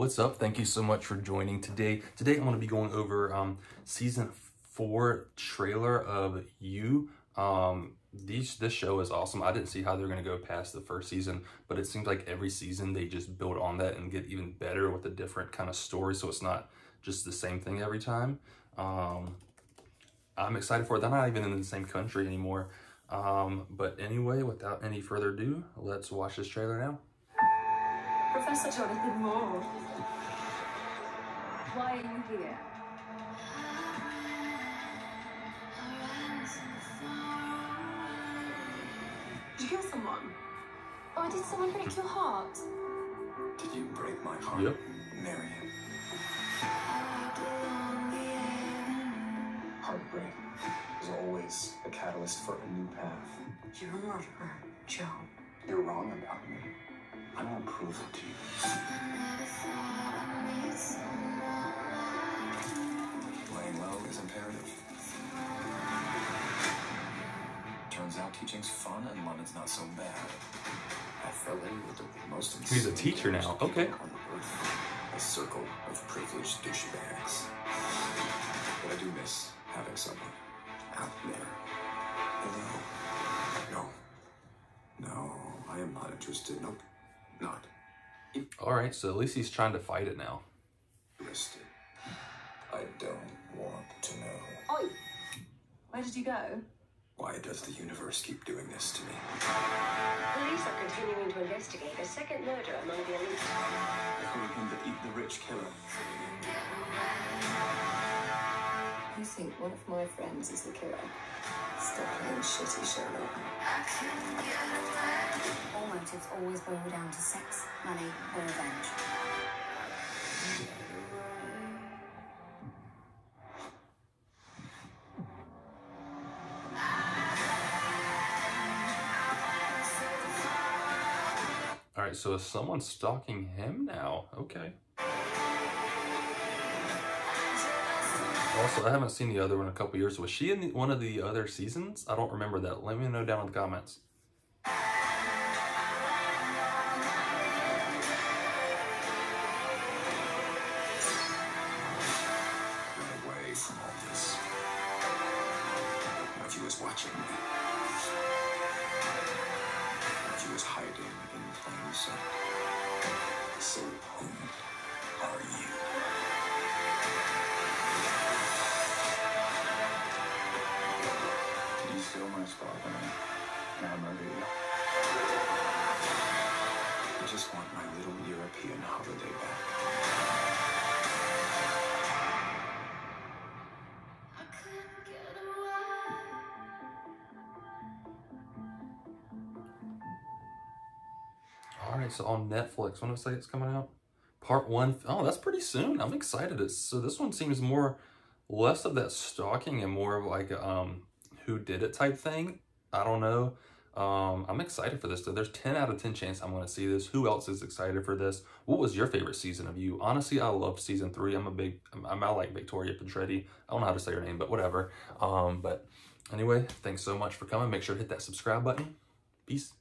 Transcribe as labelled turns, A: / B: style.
A: What's up? Thank you so much for joining today. Today I'm going to be going over um, season four trailer of You. Um, these this show is awesome. I didn't see how they're going to go past the first season, but it seems like every season they just build on that and get even better with a different kind of story. So it's not just the same thing every time. Um, I'm excited for it. They're not even in the same country anymore. Um, but anyway, without any further ado, let's watch this trailer now.
B: Professor Jonathan Moore. Why are you here? Did you kill someone?
C: Or did someone break your heart?
D: Did you break my heart,
A: Yep.
D: Marienne? Heartbreak is always a catalyst for a new path.
B: You're a murderer, Joe.
D: You're wrong about me. I won't prove it to you. Laying low is imperative. Turns out teaching's fun and London's not so bad. I fell in with the most
A: He's a teacher now. Okay.
D: earth. A circle of privileged douchebags. But I do miss having someone out there. Hello. No. No, I am not interested. Nope. Not
A: All right, so at least he's trying to fight it now.
D: interested. I don't want to know.
B: Oi! Where did you go?
D: Why does the universe keep doing this to me?
E: Police are continuing to investigate a second murder among the elite.
D: Calling him the eat the rich killer.
C: You think one of my friends is the killer? Stop playing shitty Sherlock.
F: All motives always boil down to sex, money, or revenge.
A: All right, so is someone stalking him now? Okay. Also, I haven't seen the other one in a couple years. Was she in the, one of the other seasons? I don't remember that. Let me know down in the comments.
D: Hiding in plain sight? So who are you?
A: All right, so on Netflix, when did I say it's coming out? Part one. Oh, that's pretty soon. I'm excited. It's, so this one seems more, less of that stalking and more of like um, who did it type thing. I don't know. Um, I'm excited for this. So there's 10 out of 10 chance I'm going to see this. Who else is excited for this? What was your favorite season of you? Honestly, I love season three. I'm a big, I'm, I like Victoria Pedretti. I don't know how to say her name, but whatever. Um, but anyway, thanks so much for coming. Make sure to hit that subscribe button. Peace.